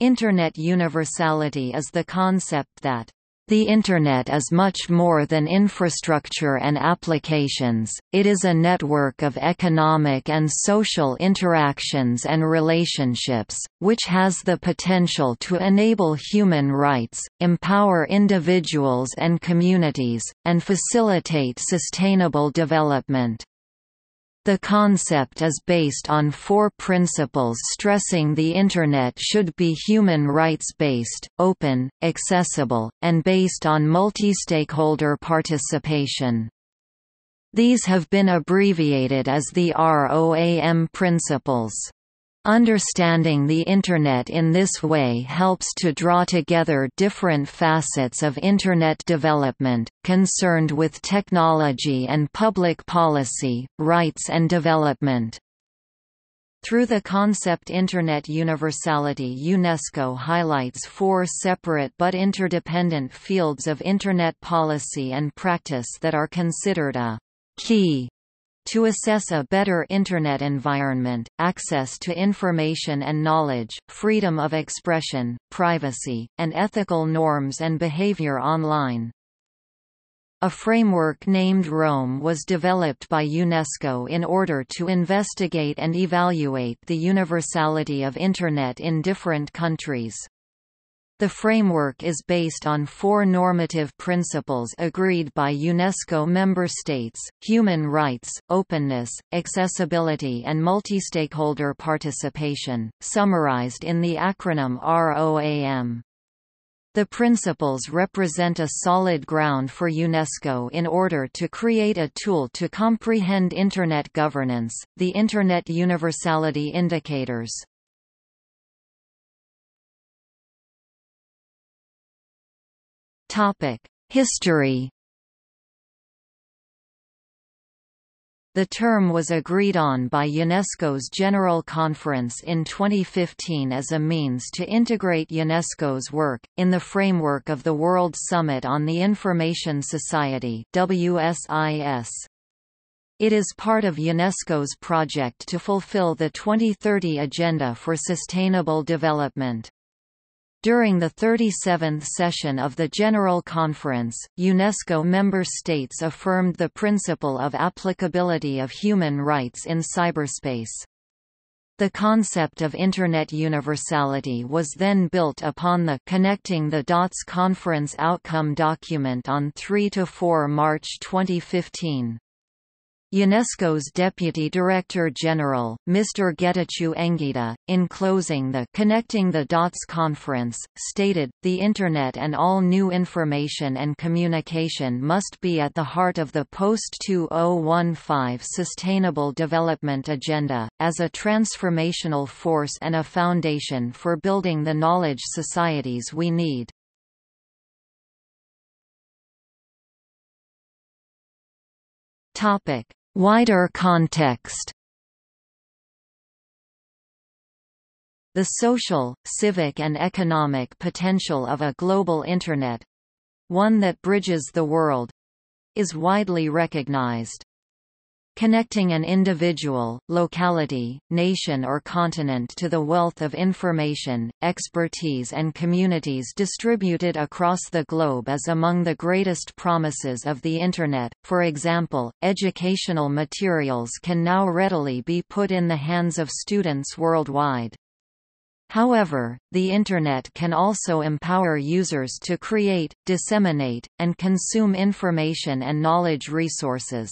Internet universality is the concept that the Internet is much more than infrastructure and applications, it is a network of economic and social interactions and relationships, which has the potential to enable human rights, empower individuals and communities, and facilitate sustainable development. The concept is based on four principles stressing the Internet should be human rights-based, open, accessible, and based on multi-stakeholder participation. These have been abbreviated as the ROAM principles. Understanding the Internet in this way helps to draw together different facets of Internet development, concerned with technology and public policy, rights and development. Through the concept Internet universality UNESCO highlights four separate but interdependent fields of Internet policy and practice that are considered a key to assess a better Internet environment, access to information and knowledge, freedom of expression, privacy, and ethical norms and behavior online. A framework named ROAM was developed by UNESCO in order to investigate and evaluate the universality of Internet in different countries. The framework is based on four normative principles agreed by UNESCO member states, human rights, openness, accessibility and multi-stakeholder participation, summarized in the acronym ROAM. The principles represent a solid ground for UNESCO in order to create a tool to comprehend Internet governance, the Internet Universality Indicators. History The term was agreed on by UNESCO's General Conference in 2015 as a means to integrate UNESCO's work, in the framework of the World Summit on the Information Society WSIS. It is part of UNESCO's project to fulfill the 2030 Agenda for Sustainable Development. During the 37th session of the General Conference, UNESCO member states affirmed the principle of applicability of human rights in cyberspace. The concept of Internet universality was then built upon the Connecting the Dots Conference Outcome document on 3–4 March 2015. UNESCO's Deputy Director General, Mr. Getachew Engida, in closing the Connecting the Dots conference, stated, The Internet and all new information and communication must be at the heart of the post-2015 Sustainable Development Agenda, as a transformational force and a foundation for building the knowledge societies we need. Topic Wider context The social, civic and economic potential of a global Internet—one that bridges the world—is widely recognized. Connecting an individual, locality, nation or continent to the wealth of information, expertise and communities distributed across the globe is among the greatest promises of the Internet. For example, educational materials can now readily be put in the hands of students worldwide. However, the Internet can also empower users to create, disseminate, and consume information and knowledge resources.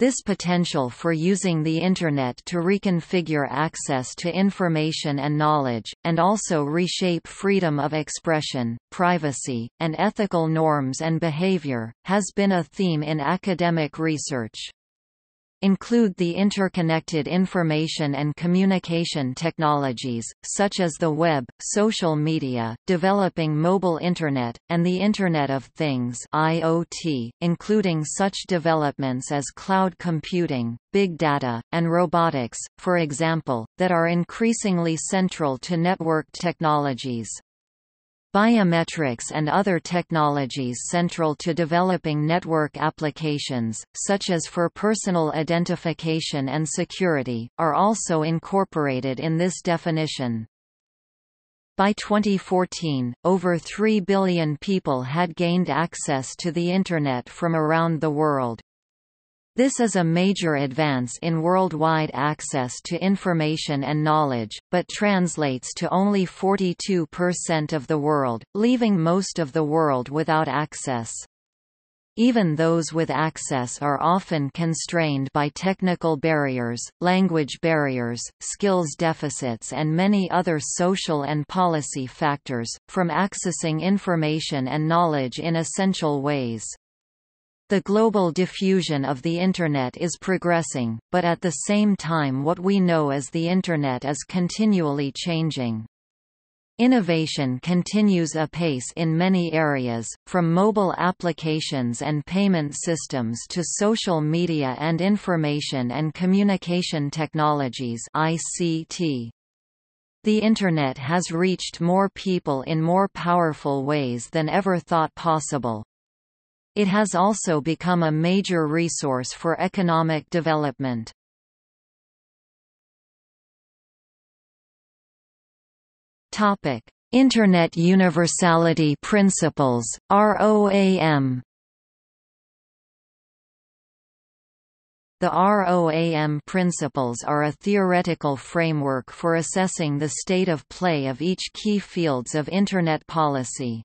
This potential for using the Internet to reconfigure access to information and knowledge, and also reshape freedom of expression, privacy, and ethical norms and behavior, has been a theme in academic research include the interconnected information and communication technologies, such as the web, social media, developing mobile Internet, and the Internet of Things IoT, including such developments as cloud computing, big data, and robotics, for example, that are increasingly central to networked technologies. Biometrics and other technologies central to developing network applications, such as for personal identification and security, are also incorporated in this definition. By 2014, over 3 billion people had gained access to the Internet from around the world. This is a major advance in worldwide access to information and knowledge, but translates to only 42% of the world, leaving most of the world without access. Even those with access are often constrained by technical barriers, language barriers, skills deficits and many other social and policy factors, from accessing information and knowledge in essential ways. The global diffusion of the Internet is progressing, but at the same time what we know as the Internet is continually changing. Innovation continues apace in many areas, from mobile applications and payment systems to social media and information and communication technologies ICT. The Internet has reached more people in more powerful ways than ever thought possible. It has also become a major resource for economic development. Internet Universality Principles (ROAM). The ROAM principles are a theoretical framework for assessing the state of play of each key fields of Internet policy.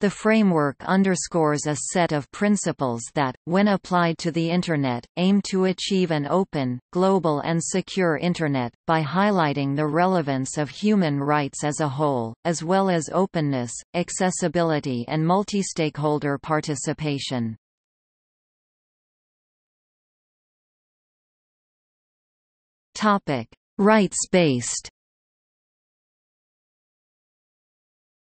The framework underscores a set of principles that, when applied to the Internet, aim to achieve an open, global and secure Internet, by highlighting the relevance of human rights as a whole, as well as openness, accessibility and multi-stakeholder participation. Rights-based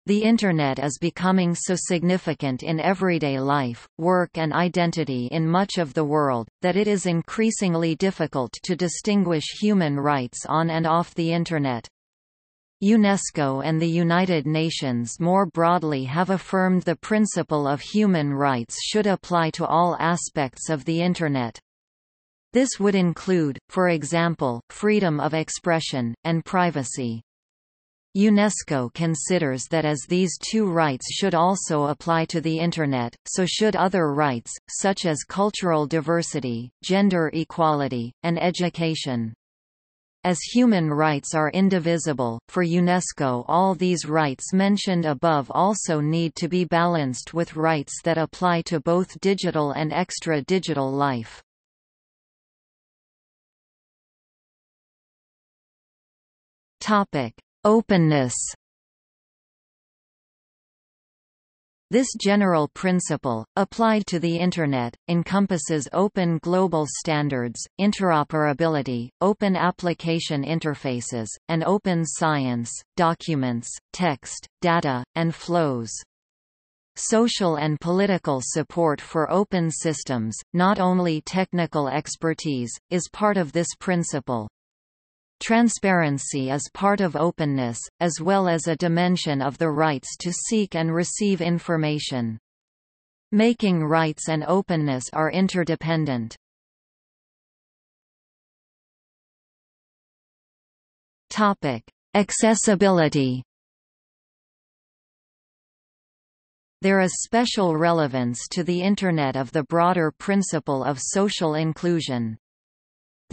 The Internet is becoming so significant in everyday life, work and identity in much of the world, that it is increasingly difficult to distinguish human rights on and off the Internet. UNESCO and the United Nations more broadly have affirmed the principle of human rights should apply to all aspects of the Internet. This would include, for example, freedom of expression, and privacy. UNESCO considers that as these two rights should also apply to the Internet, so should other rights, such as cultural diversity, gender equality, and education. As human rights are indivisible, for UNESCO all these rights mentioned above also need to be balanced with rights that apply to both digital and extra-digital life. Topic: Openness This general principle, applied to the Internet, encompasses open global standards, interoperability, open application interfaces, and open science, documents, text, data, and flows. Social and political support for open systems, not only technical expertise, is part of this principle. Transparency is part of openness, as well as a dimension of the rights to seek and receive information. Making rights and openness are interdependent. Topic: Accessibility. There is special relevance to the Internet of the broader principle of social inclusion.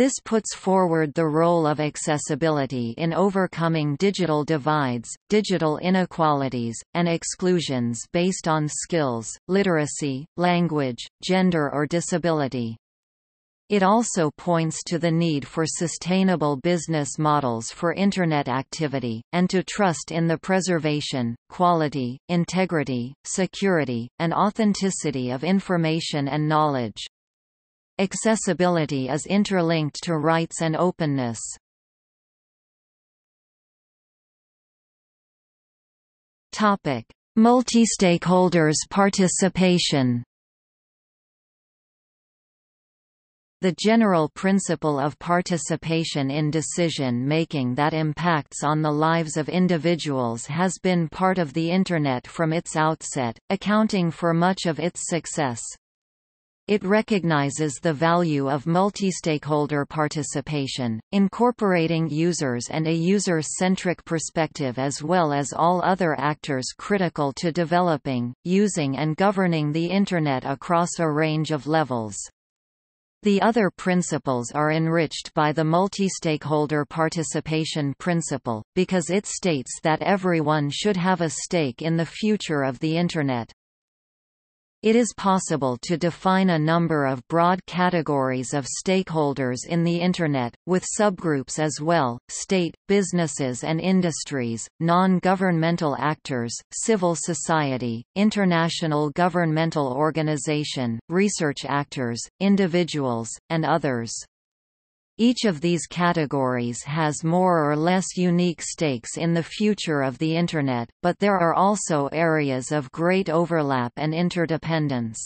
This puts forward the role of accessibility in overcoming digital divides, digital inequalities, and exclusions based on skills, literacy, language, gender or disability. It also points to the need for sustainable business models for Internet activity, and to trust in the preservation, quality, integrity, security, and authenticity of information and knowledge. Accessibility is interlinked to rights and openness. Topic: Multi-stakeholders participation. The general principle of participation in decision-making that impacts on the lives of individuals has been part of the Internet from its outset, accounting for much of its success. It recognizes the value of multi-stakeholder participation, incorporating users and a user-centric perspective as well as all other actors critical to developing, using and governing the Internet across a range of levels. The other principles are enriched by the multi-stakeholder participation principle, because it states that everyone should have a stake in the future of the Internet. It is possible to define a number of broad categories of stakeholders in the Internet, with subgroups as well, state, businesses and industries, non-governmental actors, civil society, international governmental organization, research actors, individuals, and others. Each of these categories has more or less unique stakes in the future of the Internet, but there are also areas of great overlap and interdependence.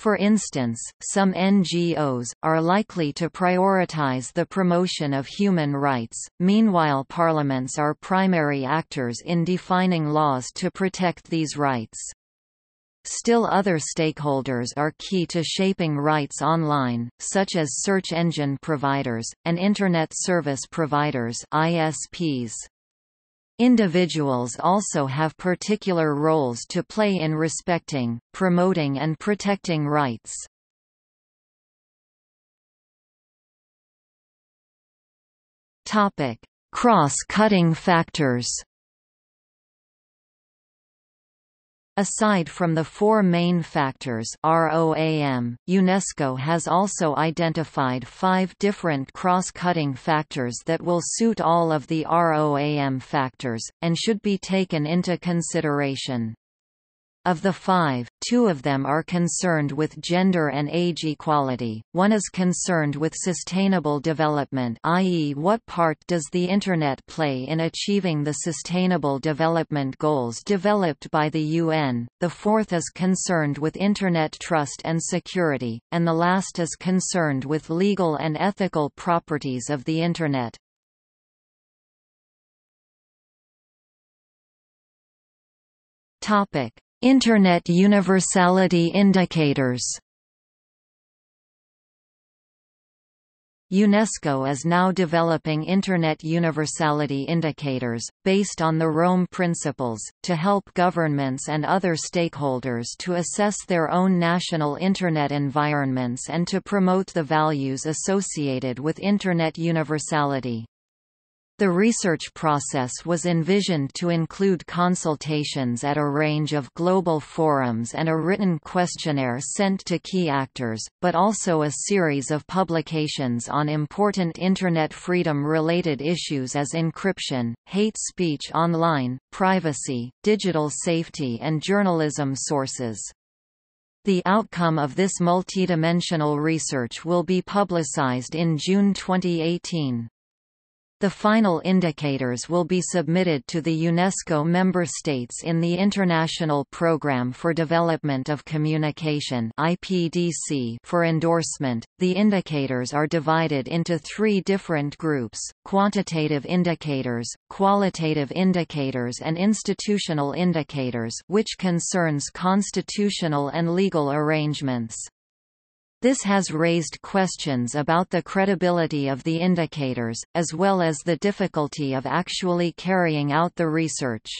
For instance, some NGOs, are likely to prioritize the promotion of human rights, meanwhile parliaments are primary actors in defining laws to protect these rights. Still other stakeholders are key to shaping rights online, such as search engine providers, and Internet service providers ISPs. Individuals also have particular roles to play in respecting, promoting and protecting rights. Cross-cutting factors Aside from the four main factors ROAM, UNESCO has also identified five different cross-cutting factors that will suit all of the ROAM factors, and should be taken into consideration. Of the five, two of them are concerned with gender and age equality, one is concerned with sustainable development i.e. what part does the Internet play in achieving the Sustainable Development Goals developed by the UN, the fourth is concerned with Internet trust and security, and the last is concerned with legal and ethical properties of the Internet. Topic Internet universality indicators UNESCO is now developing Internet universality indicators, based on the ROAM Principles, to help governments and other stakeholders to assess their own national Internet environments and to promote the values associated with Internet universality. The research process was envisioned to include consultations at a range of global forums and a written questionnaire sent to key actors, but also a series of publications on important Internet freedom-related issues as encryption, hate speech online, privacy, digital safety and journalism sources. The outcome of this multidimensional research will be publicized in June 2018. The final indicators will be submitted to the UNESCO member states in the International Programme for Development of Communication (IPDC) for endorsement. The indicators are divided into 3 different groups: quantitative indicators, qualitative indicators and institutional indicators, which concerns constitutional and legal arrangements. This has raised questions about the credibility of the indicators, as well as the difficulty of actually carrying out the research.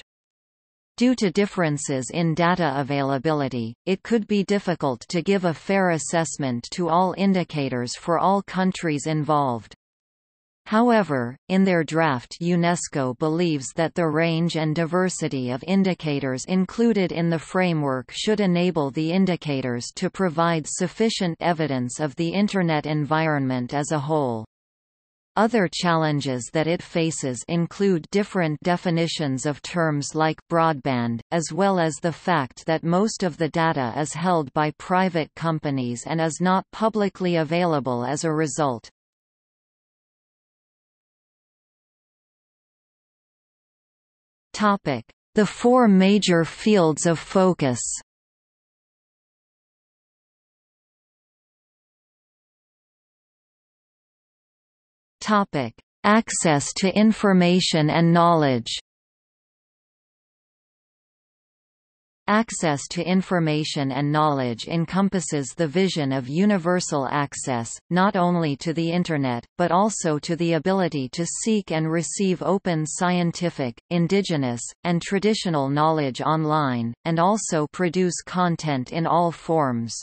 Due to differences in data availability, it could be difficult to give a fair assessment to all indicators for all countries involved. However, in their draft UNESCO believes that the range and diversity of indicators included in the framework should enable the indicators to provide sufficient evidence of the Internet environment as a whole. Other challenges that it faces include different definitions of terms like broadband, as well as the fact that most of the data is held by private companies and is not publicly available as a result. The four major fields of focus. Access to information and knowledge Access to information and knowledge encompasses the vision of universal access, not only to the Internet, but also to the ability to seek and receive open scientific, indigenous, and traditional knowledge online, and also produce content in all forms.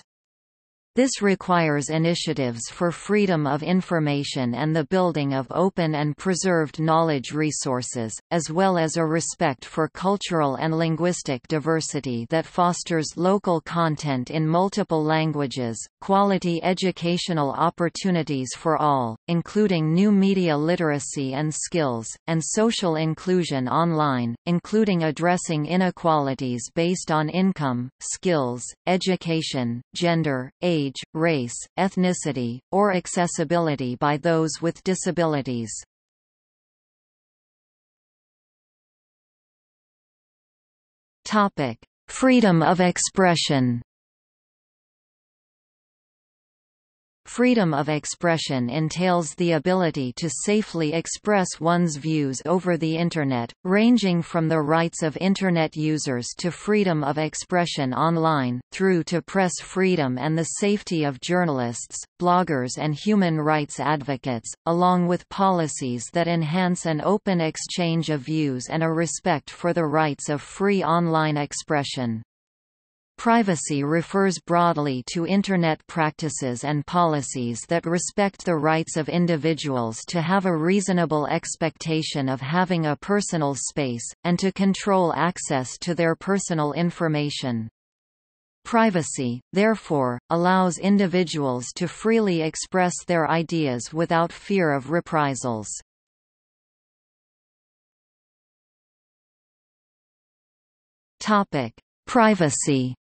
This requires initiatives for freedom of information and the building of open and preserved knowledge resources, as well as a respect for cultural and linguistic diversity that fosters local content in multiple languages, quality educational opportunities for all, including new media literacy and skills, and social inclusion online, including addressing inequalities based on income, skills, education, gender, age, age, race, ethnicity, or accessibility by those with disabilities. Freedom of expression Freedom of expression entails the ability to safely express one's views over the Internet, ranging from the rights of Internet users to freedom of expression online, through to press freedom and the safety of journalists, bloggers and human rights advocates, along with policies that enhance an open exchange of views and a respect for the rights of free online expression. Privacy refers broadly to Internet practices and policies that respect the rights of individuals to have a reasonable expectation of having a personal space, and to control access to their personal information. Privacy, therefore, allows individuals to freely express their ideas without fear of reprisals. Privacy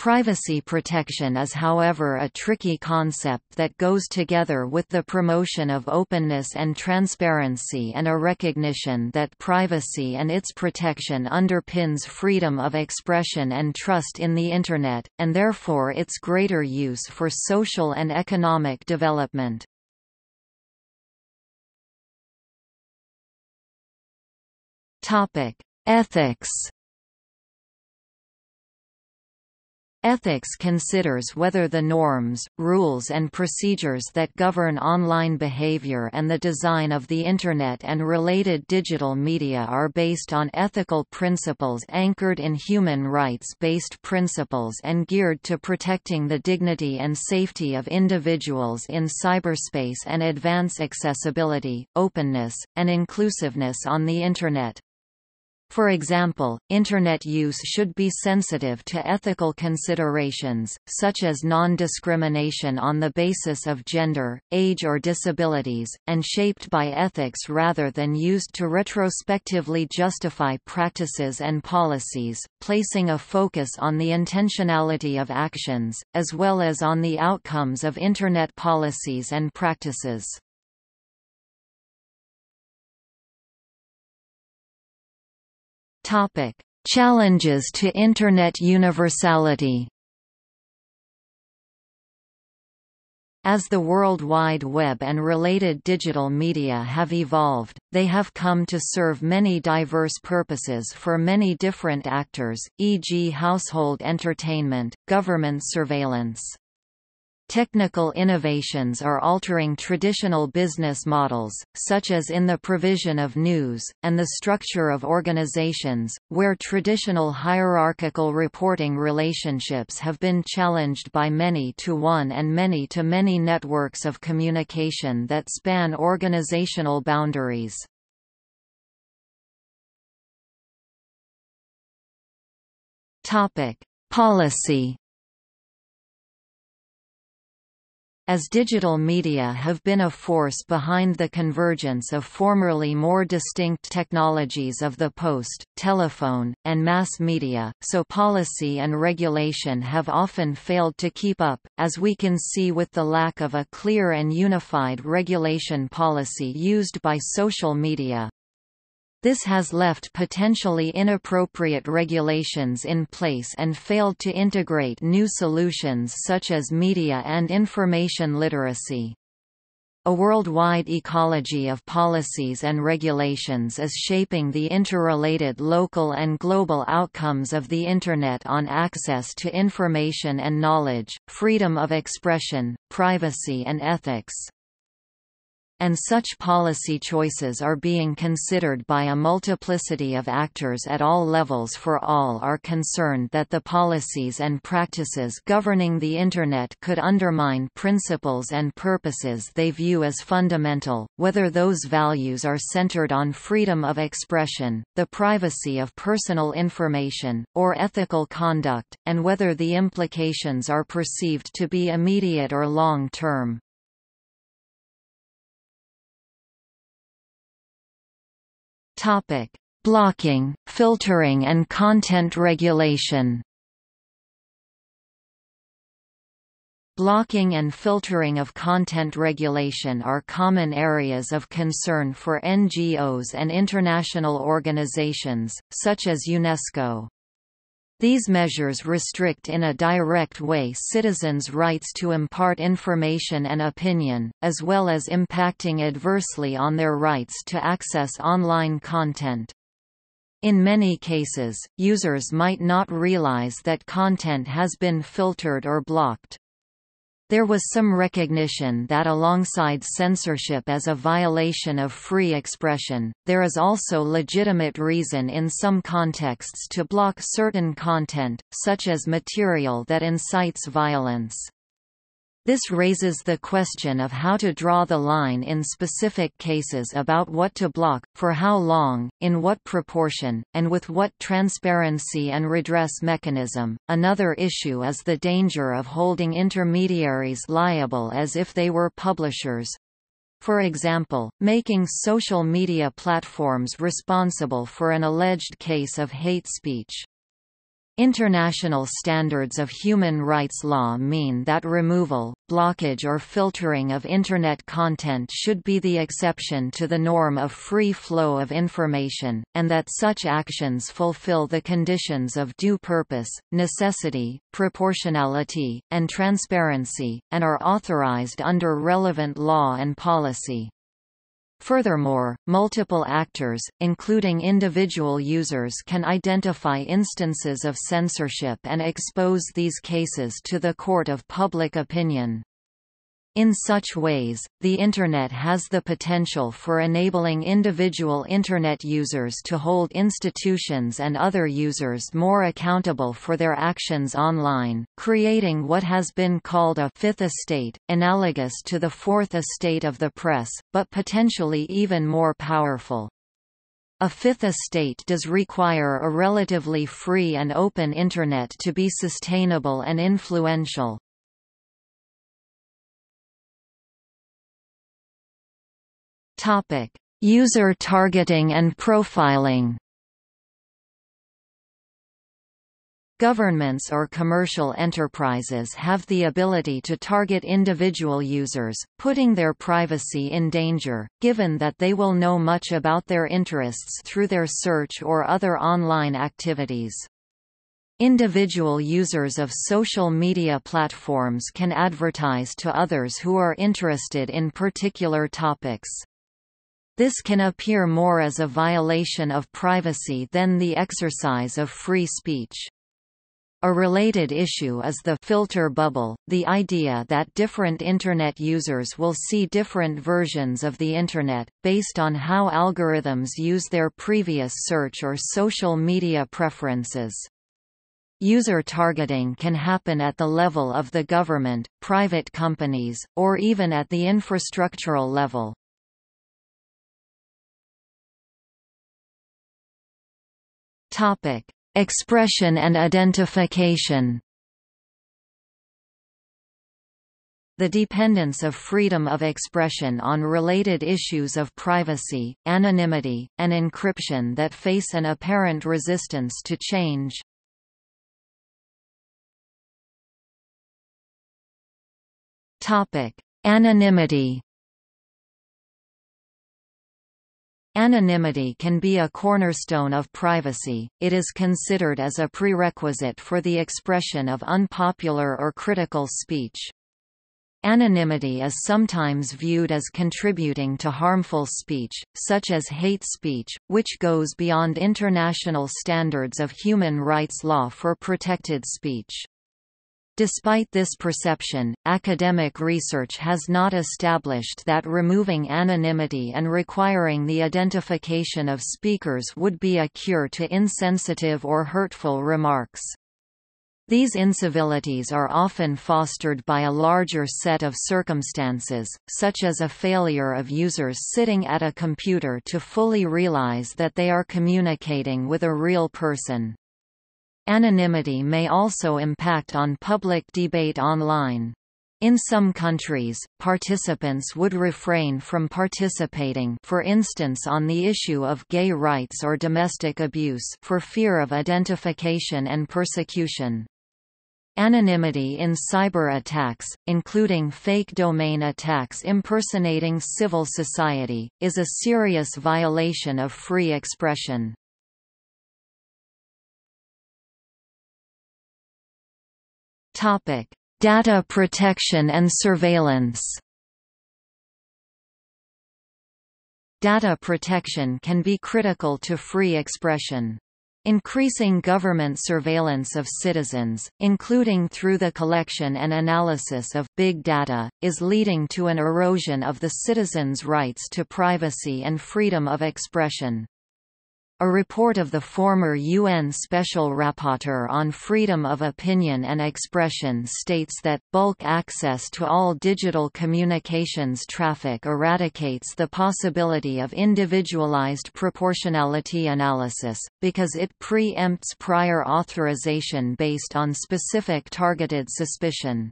Privacy protection is however a tricky concept that goes together with the promotion of openness and transparency and a recognition that privacy and its protection underpins freedom of expression and trust in the Internet, and therefore its greater use for social and economic development. Ethics Ethics considers whether the norms, rules and procedures that govern online behavior and the design of the Internet and related digital media are based on ethical principles anchored in human rights-based principles and geared to protecting the dignity and safety of individuals in cyberspace and advance accessibility, openness, and inclusiveness on the Internet. For example, Internet use should be sensitive to ethical considerations, such as non-discrimination on the basis of gender, age or disabilities, and shaped by ethics rather than used to retrospectively justify practices and policies, placing a focus on the intentionality of actions, as well as on the outcomes of Internet policies and practices. Topic: Challenges to Internet universality. As the World Wide Web and related digital media have evolved, they have come to serve many diverse purposes for many different actors, e.g. household entertainment, government surveillance. Technical innovations are altering traditional business models, such as in the provision of news, and the structure of organizations, where traditional hierarchical reporting relationships have been challenged by many-to-one and many-to-many networks of communication that span organizational boundaries. Policy as digital media have been a force behind the convergence of formerly more distinct technologies of the post, telephone, and mass media, so policy and regulation have often failed to keep up, as we can see with the lack of a clear and unified regulation policy used by social media. This has left potentially inappropriate regulations in place and failed to integrate new solutions such as media and information literacy. A worldwide ecology of policies and regulations is shaping the interrelated local and global outcomes of the Internet on access to information and knowledge, freedom of expression, privacy and ethics and such policy choices are being considered by a multiplicity of actors at all levels for all are concerned that the policies and practices governing the Internet could undermine principles and purposes they view as fundamental, whether those values are centered on freedom of expression, the privacy of personal information, or ethical conduct, and whether the implications are perceived to be immediate or long-term. Topic: Blocking, filtering and content regulation. Blocking and filtering of content regulation are common areas of concern for NGOs and international organizations, such as UNESCO. These measures restrict in a direct way citizens' rights to impart information and opinion, as well as impacting adversely on their rights to access online content. In many cases, users might not realize that content has been filtered or blocked. There was some recognition that alongside censorship as a violation of free expression, there is also legitimate reason in some contexts to block certain content, such as material that incites violence. This raises the question of how to draw the line in specific cases about what to block, for how long, in what proportion, and with what transparency and redress mechanism. Another issue is the danger of holding intermediaries liable as if they were publishers. For example, making social media platforms responsible for an alleged case of hate speech. International standards of human rights law mean that removal, blockage or filtering of Internet content should be the exception to the norm of free flow of information, and that such actions fulfill the conditions of due purpose, necessity, proportionality, and transparency, and are authorized under relevant law and policy. Furthermore, multiple actors, including individual users can identify instances of censorship and expose these cases to the court of public opinion. In such ways, the Internet has the potential for enabling individual Internet users to hold institutions and other users more accountable for their actions online, creating what has been called a fifth estate, analogous to the fourth estate of the press, but potentially even more powerful. A fifth estate does require a relatively free and open Internet to be sustainable and influential. Topic: User targeting and profiling. Governments or commercial enterprises have the ability to target individual users, putting their privacy in danger, given that they will know much about their interests through their search or other online activities. Individual users of social media platforms can advertise to others who are interested in particular topics. This can appear more as a violation of privacy than the exercise of free speech. A related issue is the filter bubble, the idea that different Internet users will see different versions of the Internet, based on how algorithms use their previous search or social media preferences. User targeting can happen at the level of the government, private companies, or even at the infrastructural level. Topic: Expression and identification. The dependence of freedom of expression on related issues of privacy, anonymity, and encryption that face an apparent resistance to change. Topic: Anonymity. Anonymity can be a cornerstone of privacy, it is considered as a prerequisite for the expression of unpopular or critical speech. Anonymity is sometimes viewed as contributing to harmful speech, such as hate speech, which goes beyond international standards of human rights law for protected speech. Despite this perception, academic research has not established that removing anonymity and requiring the identification of speakers would be a cure to insensitive or hurtful remarks. These incivilities are often fostered by a larger set of circumstances, such as a failure of users sitting at a computer to fully realize that they are communicating with a real person. Anonymity may also impact on public debate online. In some countries, participants would refrain from participating for instance on the issue of gay rights or domestic abuse for fear of identification and persecution. Anonymity in cyber attacks, including fake domain attacks impersonating civil society, is a serious violation of free expression. Topic: Data protection and surveillance. Data protection can be critical to free expression. Increasing government surveillance of citizens, including through the collection and analysis of big data, is leading to an erosion of the citizens' rights to privacy and freedom of expression. A report of the former UN Special Rapporteur on Freedom of Opinion and Expression states that, bulk access to all digital communications traffic eradicates the possibility of individualized proportionality analysis, because it pre-empts prior authorization based on specific targeted suspicion.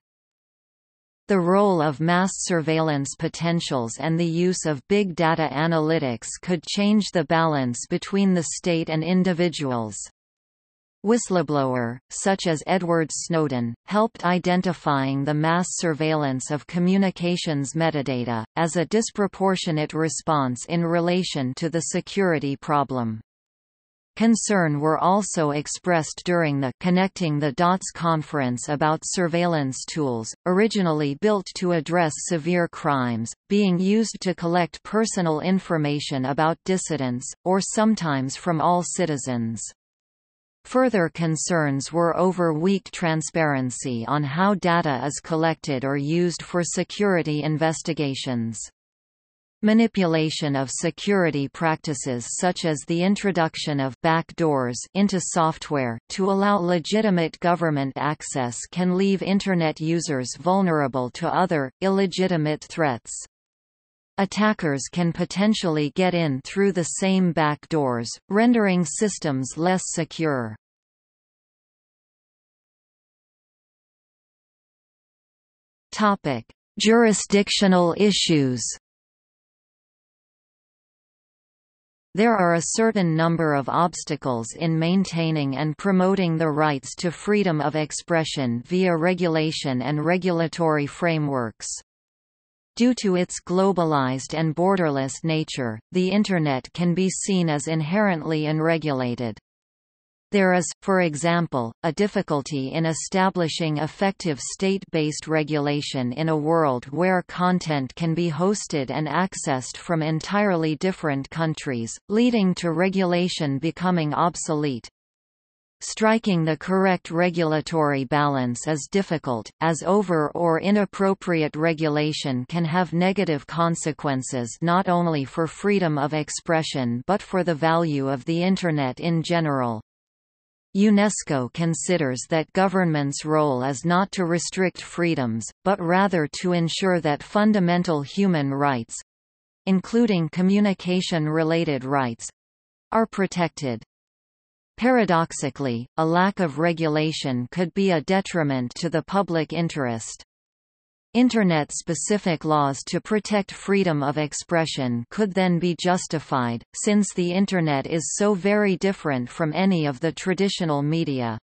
The role of mass surveillance potentials and the use of big data analytics could change the balance between the state and individuals. Whistleblower, such as Edward Snowden, helped identifying the mass surveillance of communications metadata, as a disproportionate response in relation to the security problem. Concern were also expressed during the Connecting the Dots conference about surveillance tools, originally built to address severe crimes, being used to collect personal information about dissidents, or sometimes from all citizens. Further concerns were over weak transparency on how data is collected or used for security investigations. Manipulation of security practices such as the introduction of backdoors into software to allow legitimate government access can leave Internet users vulnerable to other, illegitimate threats. Attackers can potentially get in through the same backdoors, rendering systems less secure. Jurisdictional issues There are a certain number of obstacles in maintaining and promoting the rights to freedom of expression via regulation and regulatory frameworks. Due to its globalized and borderless nature, the Internet can be seen as inherently unregulated. There is, for example, a difficulty in establishing effective state-based regulation in a world where content can be hosted and accessed from entirely different countries, leading to regulation becoming obsolete. Striking the correct regulatory balance is difficult, as over or inappropriate regulation can have negative consequences not only for freedom of expression but for the value of the Internet in general. UNESCO considers that government's role is not to restrict freedoms, but rather to ensure that fundamental human rights—including communication-related rights—are protected. Paradoxically, a lack of regulation could be a detriment to the public interest. Internet-specific laws to protect freedom of expression could then be justified, since the Internet is so very different from any of the traditional media.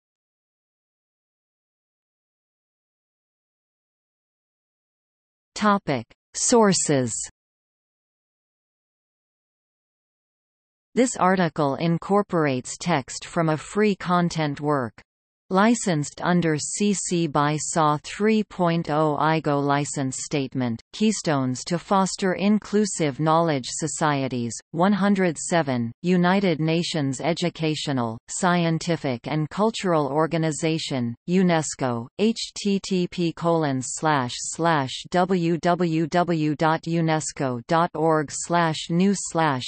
Sources This article incorporates text from a free content work. Licensed under CC by SA 3.0 IGO License Statement, Keystones to Foster Inclusive Knowledge Societies, 107, United Nations Educational, Scientific and Cultural Organization, UNESCO, http colon slash slash www.unesco.org new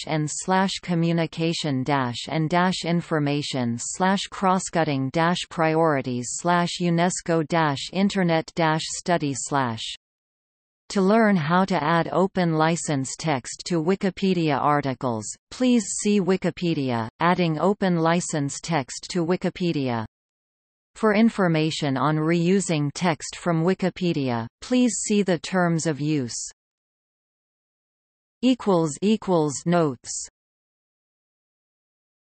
and slash communication dash and dash information slash crosscutting dash priority priorities slash UNESCO dash Internet dash study slash to learn how to add open license text to Wikipedia articles, please see Wikipedia, adding open license text to Wikipedia. For information on reusing text from Wikipedia, please see the terms of use. Notes